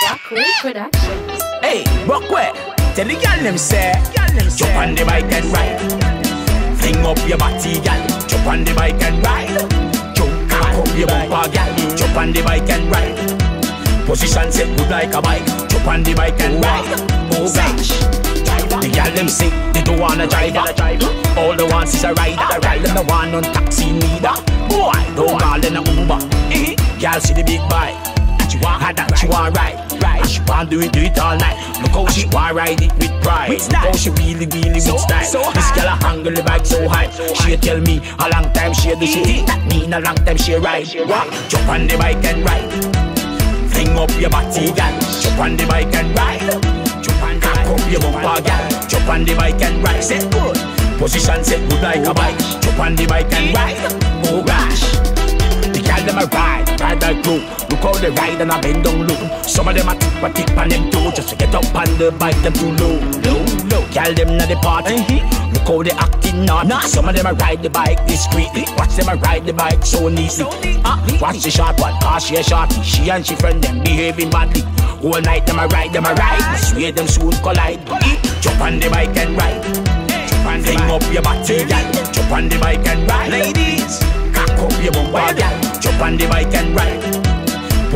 Brukway Productions. Hey, Brukway, tell the gal them say, jump on the bike and ride. Fling up your body, gal. Jump on the bike and ride. Jump cock up your bumper, gal. Jump on the bike and ride. Position set good like a bike. Jump on the bike and ride. Oh gosh. The gal them say they don't wanna drive All the ones is a rider. Ride them the one on taxi neither. In a Uber. Eh? Gal see the big bike. You want, that you want ride. Ride. She want do it, do it all night. Look how she want ride it with pride. Look how she really, really with style. This gal a handle the bike so high. She tell me a long time she do she think that mean a long time she ride. What? Jump on the bike and ride. Fling up your body, gal. Jump on the bike and ride. Jump on the bike, up your bumper, gal. Jump on the bike and ride. Set good. Position set good like a bike. Jump on the bike and ride. Oh. How they ride and I bend down low. Some of them a tip a tip on them toe just to get up on the bike. Them too low, low, low. Call them na the party. Look how they acting naughty. Some of them a ride the bike discreetly. Watch them a ride the bike so neatly. Ah, watch the short one, cause she a shorty. She and she friend them behaving badly. All night them a ride, them a ride. Swear them soon collide. Jump on the bike and ride. On Fling up your body. Jump on the bike and ride. Ladies, cock up your bumper, gal. Jump on the bike and ride.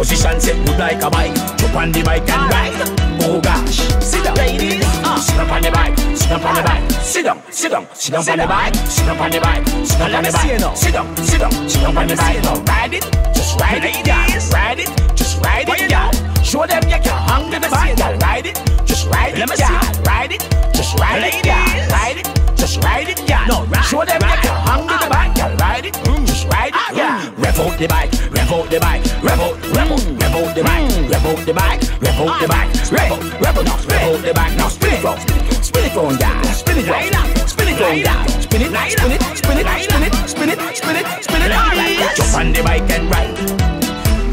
Position set good like a bike. Jump on the bike and ride. Oh gosh, sit down, ladies. Uh, sit up on the bike, sit up on the bike. Sit down, sit down, sit down on the bike. Sit up on the bike, sit up on the bike. Sit down, sit down, sit down on the bike. Now ride it, just ride it, gal. Ride it, just ride it, gal. Show them you can hang the bike. Ride it, just ride it, gal. Ride it, just ride it, gal. Ride it, just ride it, gal. No, Show them you can hang to the bike, gal. Ride it, mm, just ride it, gal. Mm. Rev out the bike, rev out the bike, rev out, rev out, mm. rev out the bike, rev out the bike, rev out the bike, rev out, rev out, now rev out the bike, now spin it round, spin it round, gal. Spin it round, spin it round, gal. Spin it, spin it, spin it, spin it, spin it, spin it, spin it. All right, jump on the bike and ride.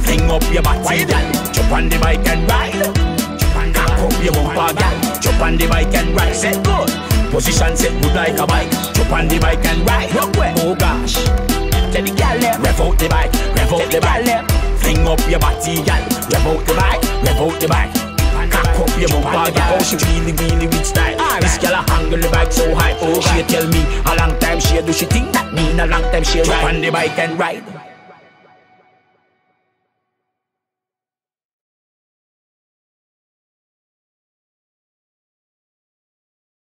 Fling up your body, gal. Jump on the bike and ride. Jump on the Cock up your bumper, gal. Jump on the bike and ride. Set good. Position set good like a bike. Jump on the bike and ride. Oh gosh. Tell the gal them. Rev out the bike. Rev out the bike. Fling up your body, gal. Rev out the bike. Rev out the bike. Cock up your bumper, gal. Oh, she really, really with style. This gal a handle the bike so high. Oh, she tell me a long time she do she think that mean a long time she ride. Jump on the bike and ride.